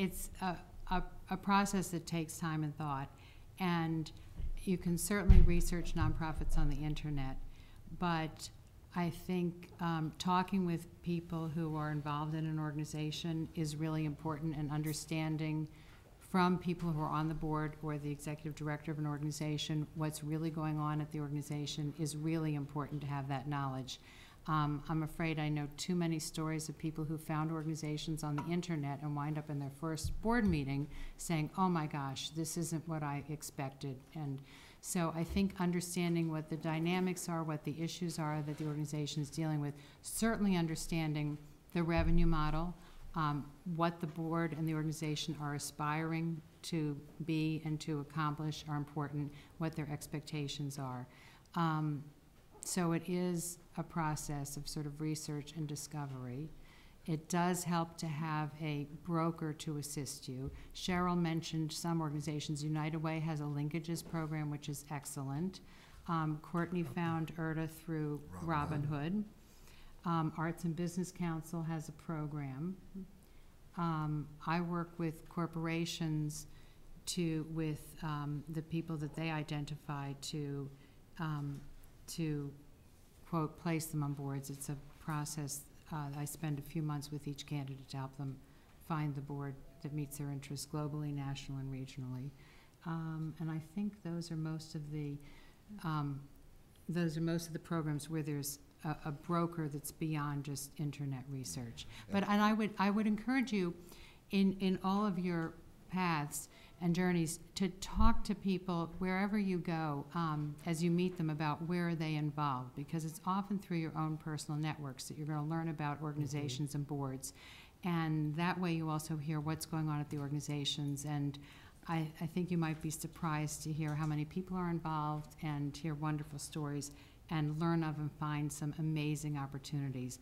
it's a, a, a process that takes time and thought. And you can certainly research nonprofits on the internet, but I think um, talking with people who are involved in an organization is really important and understanding from people who are on the board or the executive director of an organization what's really going on at the organization is really important to have that knowledge. Um, I'm afraid I know too many stories of people who found organizations on the internet and wind up in their first board meeting saying, oh my gosh, this isn't what I expected. And so I think understanding what the dynamics are, what the issues are that the organization is dealing with, certainly understanding the revenue model, um, what the board and the organization are aspiring to be and to accomplish are important, what their expectations are. Um, so it is a process of sort of research and discovery. It does help to have a broker to assist you. Cheryl mentioned some organizations. United Way has a linkages program, which is excellent. Um, Courtney found ERTA through Robin Robin Hood. Um, Arts and Business Council has a program. Um, I work with corporations to, with um, the people that they identify to, um, to quote, place them on boards. It's a process. Uh, I spend a few months with each candidate to help them find the board that meets their interests globally, national, and regionally. Um, and I think those are most of the um, those are most of the programs where there's a, a broker that's beyond just internet research. But and I would I would encourage you in in all of your paths and journeys to talk to people wherever you go um, as you meet them about where are they involved because it's often through your own personal networks that you're going to learn about organizations and boards and that way you also hear what's going on at the organizations and I, I think you might be surprised to hear how many people are involved and hear wonderful stories and learn of and find some amazing opportunities.